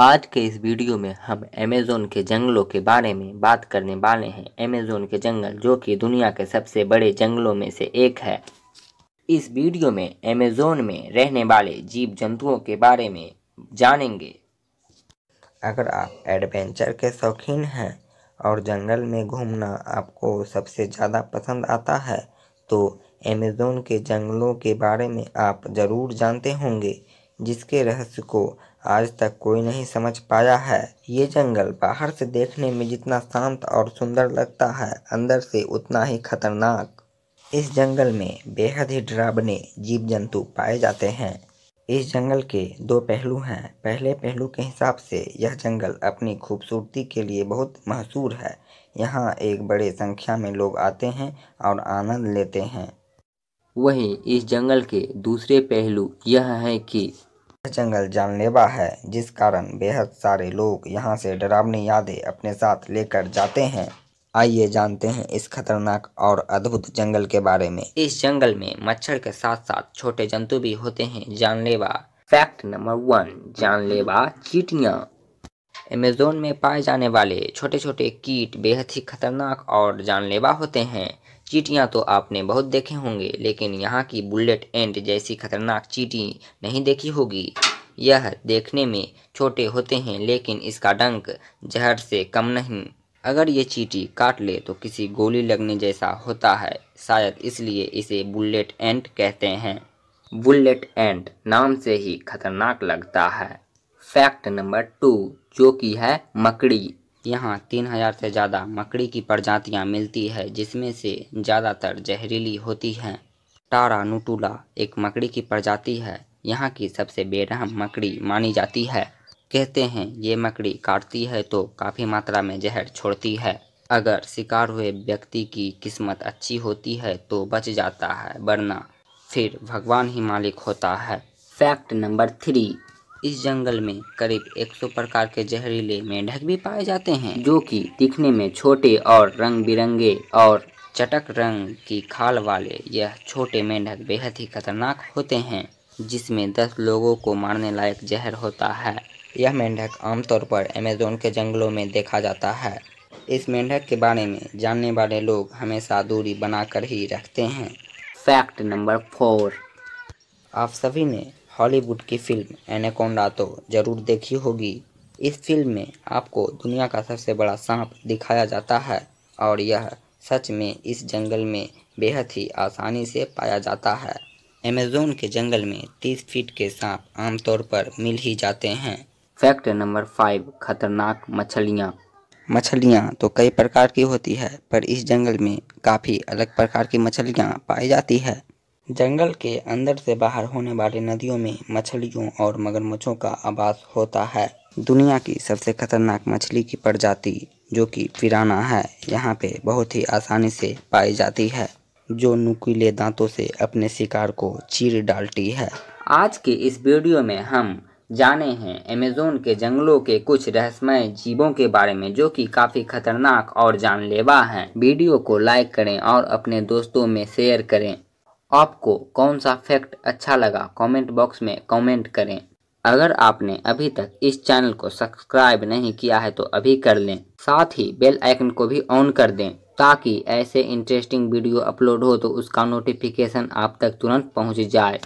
आज के इस वीडियो में हम अमेज़ोन के जंगलों के बारे में बात करने वाले हैं। अमेज़ोन के जंगल, जो कि दुनिया के सबसे बड़े जंगलों में से एक है। इस वीडियो में अमेज़ोन में रहने वाले जीव जंतुओं के बारे में जानेंगे। अगर आप एडवेंचर के शौकीन हैं और जंगल में घूमना आपको सबसे ज़्यादा पसंद आता है तो अमेज़ोन के जंगलों के बारे में आप ज़रूर जानते होंगे, जिसके रहस्य को आज तक कोई नहीं समझ पाया है। ये जंगल बाहर से देखने में जितना शांत और सुंदर लगता है, अंदर से उतना ही खतरनाक। इस जंगल में बेहद ही डरावने जीव जंतु पाए जाते हैं। इस जंगल के दो पहलू हैं। पहले पहलू के हिसाब से यह जंगल अपनी खूबसूरती के लिए बहुत मशहूर है। यहाँ एक बड़े संख्या में लोग आते हैं और आनंद लेते हैं। वहीं इस जंगल के दूसरे पहलू यह है कि यह जंगल जानलेवा है, जिस कारण बेहद सारे लोग यहाँ से डरावनी यादें अपने साथ लेकर जाते हैं। आइए जानते हैं इस खतरनाक और अद्भुत जंगल के बारे में। इस जंगल में मच्छर के साथ साथ छोटे जंतु भी होते हैं, जानलेवा। फैक्ट नंबर वन, जानलेवा चीटियाँ। अमेजोन में पाए जाने वाले छोटे छोटे कीट बेहद ही खतरनाक और जानलेवा होते हैं। चीटियाँ तो आपने बहुत देखे होंगे, लेकिन यहाँ की बुलेट एंड जैसी खतरनाक चीटी नहीं देखी होगी। यह देखने में छोटे होते हैं, लेकिन इसका डंक जहर से कम नहीं। अगर ये चीटी काट ले तो किसी गोली लगने जैसा होता है, शायद इसलिए इसे बुलेट एंट कहते हैं। बुलेट एंट नाम से ही खतरनाक लगता है। फैक्ट नंबर टू, जो कि है मकड़ी। यहाँ तीन हज़ार से ज़्यादा मकड़ी की प्रजातियाँ मिलती है, जिसमें से ज़्यादातर जहरीली होती हैं। टारा नुटुला एक मकड़ी की प्रजाति है। यहाँ की सबसे बेरहम मकड़ी मानी जाती है। कहते हैं, ये मकड़ी काटती है तो काफ़ी मात्रा में जहर छोड़ती है। अगर शिकार हुए व्यक्ति की किस्मत अच्छी होती है तो बच जाता है, वरना फिर भगवान ही मालिक होता है। फैक्ट नंबर थ्री इस जंगल में करीब 100 प्रकार के जहरीले मेंढक भी पाए जाते हैं, जो कि दिखने में छोटे और रंग बिरंगे और चटक रंग की खाल वाले यह छोटे मेंढक बेहद ही खतरनाक होते हैं, जिसमें 10 लोगों को मारने लायक जहर होता है। यह मेंढक आमतौर पर अमेजोन के जंगलों में देखा जाता है। इस मेंढक के बारे में जानने वाले लोग हमेशा दूरी बनाकर ही रखते हैं। Fact number four. आप सभी ने हॉलीवुड की फ़िल्म एनाकोंडा तो ज़रूर देखी होगी। इस फ़िल्म में आपको दुनिया का सबसे बड़ा सांप दिखाया जाता है और यह सच में इस जंगल में बेहद ही आसानी से पाया जाता है। अमेजोन के जंगल में 30 फीट के सांप आमतौर पर मिल ही जाते हैं। फैक्ट नंबर फाइव, खतरनाक मछलियाँ। मछलियाँ तो कई प्रकार की होती है, पर इस जंगल में काफ़ी अलग प्रकार की मछलियाँ पाई जाती है। जंगल के अंदर से बाहर होने वाली नदियों में मछलियों और मगरमच्छों का आवास होता है। दुनिया की सबसे खतरनाक मछली की प्रजाति, जो कि पिराना है, यहाँ पे बहुत ही आसानी से पाई जाती है, जो नुकीले दांतों से अपने शिकार को चीर डालती है। आज के इस वीडियो में हम जाने हैं अमेजोन के जंगलों के कुछ रहस्यमय जीवों के बारे में, जो कि काफ़ी खतरनाक और जानलेवा हैं। वीडियो को लाइक करें और अपने दोस्तों में शेयर करें। आपको कौन सा फैक्ट अच्छा लगा कमेंट बॉक्स में कमेंट करें। अगर आपने अभी तक इस चैनल को सब्सक्राइब नहीं किया है तो अभी कर लें। साथ ही बेल आइकन को भी ऑन कर दें ताकि ऐसे इंटरेस्टिंग वीडियो अपलोड हो तो उसका नोटिफिकेशन आप तक तुरंत पहुँच जाए।